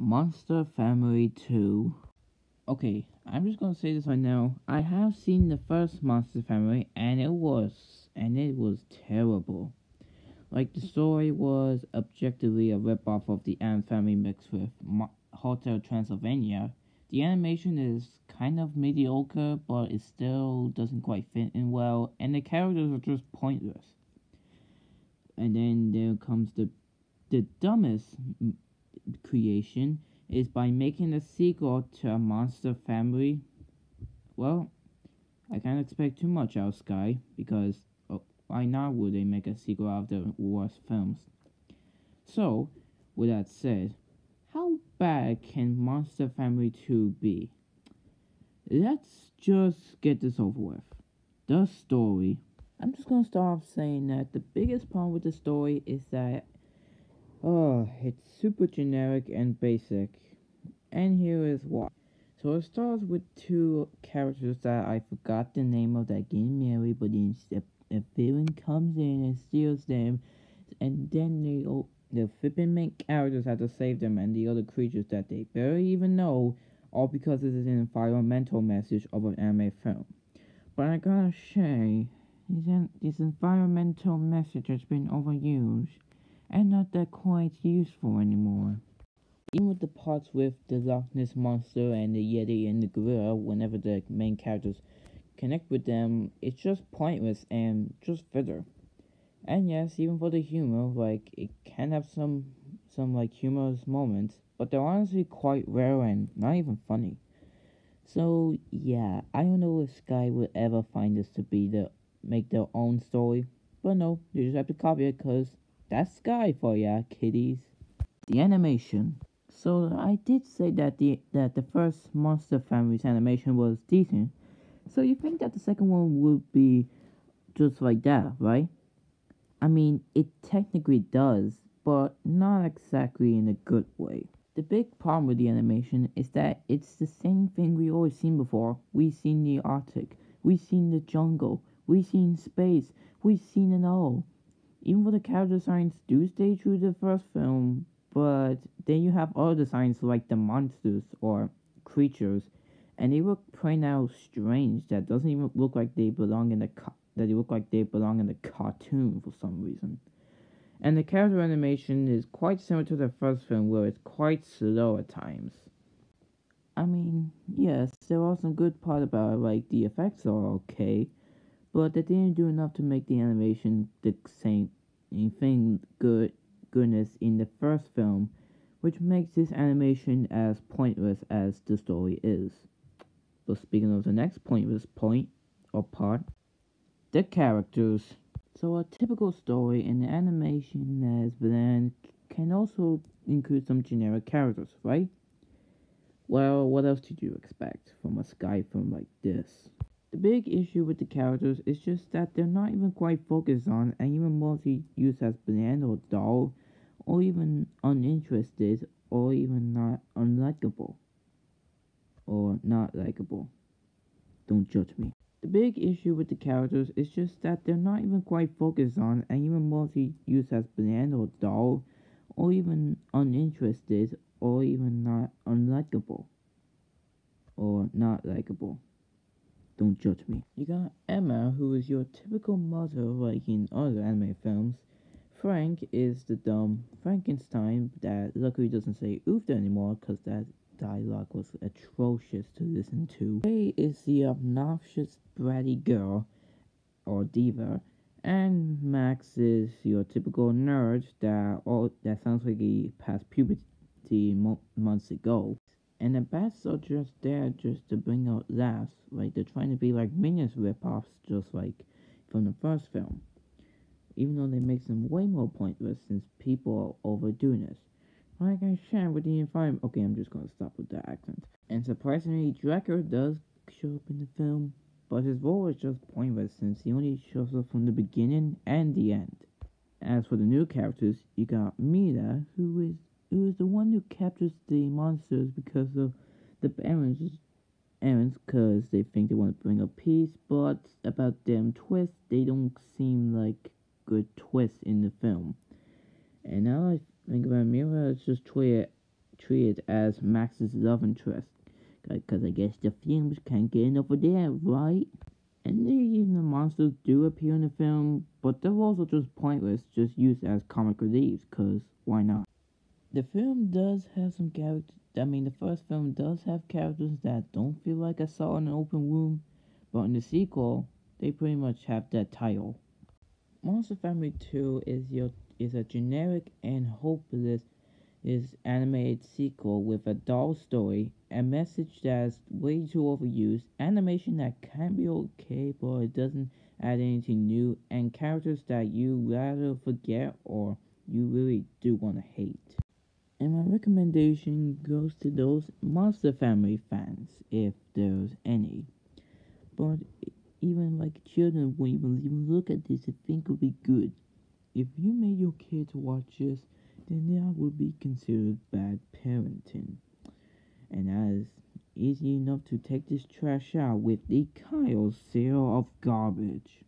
Monster Family 2. Okay, I'm just gonna say this right now. I have seen the first Monster Family and it was and it was terrible. Like the story was objectively a ripoff of the Addams Family mixed with Mo- Hotel Transylvania. The animation is kind of mediocre, but it still doesn't quite fit in well, and the characters are just pointless. And then there comes the the dumbest creation is by making a sequel to a monster family. Well, I can't expect too much out of Sky because oh, why not would they make a sequel of the worst films? So, with that said, how bad can Monster Family 2 be? Let's just get this over with. The story. I'm just gonna start off saying that the biggest problem with the story is that Oh, it's super generic and basic. And here is why. So it starts with two characters that I forgot the name of that game Mary, but then a, a villain comes in and steals them, and then they all, the flipping main characters have to save them and the other creatures that they barely even know, all because this is an environmental message of an anime film. But I gotta say, this, this environmental message has been overused and not that quite useful anymore. Even with the parts with the Loch Ness Monster and the Yeti and the Gorilla, whenever the main characters connect with them, it's just pointless and just filler. And yes, even for the humor, like, it can have some, some, like, humorous moments, but they're honestly quite rare and not even funny. So, yeah, I don't know if Sky would ever find this to be the, make their own story, but no, they just have to copy it, cause that's Sky for ya, kiddies. The animation. So I did say that the that the first Monster Family's animation was decent. So you think that the second one would be just like that, right? I mean, it technically does, but not exactly in a good way. The big problem with the animation is that it's the same thing we always seen before. We've seen the Arctic, we've seen the jungle, we've seen space, we've seen it all even though the character designs do stay true to the first film, but then you have other designs like the monsters or creatures, and they look pretty now strange. That doesn't even look like they belong in the that they look like they belong in the cartoon for some reason. And the character animation is quite similar to the first film, where it's quite slow at times. I mean, yes, there are some good part about it, like the effects are okay, but they didn't do enough to make the animation the same thing good goodness in the first film, which makes this animation as pointless as the story is. But speaking of the next pointless point or part, the characters. So a typical story in the animation as bland can also include some generic characters, right? Well, what else did you expect from a sky film like this? The big issue with the characters is just that they're not even quite focused on and even mostly used as bland or dull or even uninterested or even not unlikable or not likable. Don't judge me. The big issue with the characters is just that they're not even quite focused on and even mostly used as bland or dull or even uninterested or even not unlikable or not likable. Don't judge me. You got Emma, who is your typical mother like in other anime films. Frank is the dumb Frankenstein that luckily doesn't say oofta anymore because that dialogue was atrocious to listen to. Ray is the obnoxious bratty girl, or diva, and Max is your typical nerd that all that sounds like he passed puberty mo- months ago. And the bats are just there just to bring out laughs, like they're trying to be like Minions ripoffs, just like from the first film. Even though they make them way more pointless since people are overdoing this. Like I said with the environment. Okay, I'm just gonna stop with that accent. And surprisingly, Draco does show up in the film, but his role is just pointless since he only shows up from the beginning and the end. As for the new characters, you got Mila, who is it was the one who captures the monsters because of the errands, errands, because they think they want to bring up peace. But about them twists, they don't seem like good twists in the film. And now I think about Mira, it's just clear, treated as Max's love interest. Because I guess the films can't get enough of that, right? And even the monsters do appear in the film, but they're also just pointless, just used as comic reliefs, because why not? The film does have some characters, I mean, the first film does have characters that don't feel like I saw in an open room, but in the sequel, they pretty much have that title. Monster Family 2 is your is a generic and hopeless is animated sequel with a dull story, a message that's way too overused, animation that can be okay but it doesn't add anything new, and characters that you rather forget or you really do want to hate. And my recommendation goes to those Monster Family fans, if there's any. But even like children won't even, even look at this and think it'll be good. If you made your kids watch this, then that would be considered bad parenting. And is easy enough to take this trash out with the Kyle sale of garbage.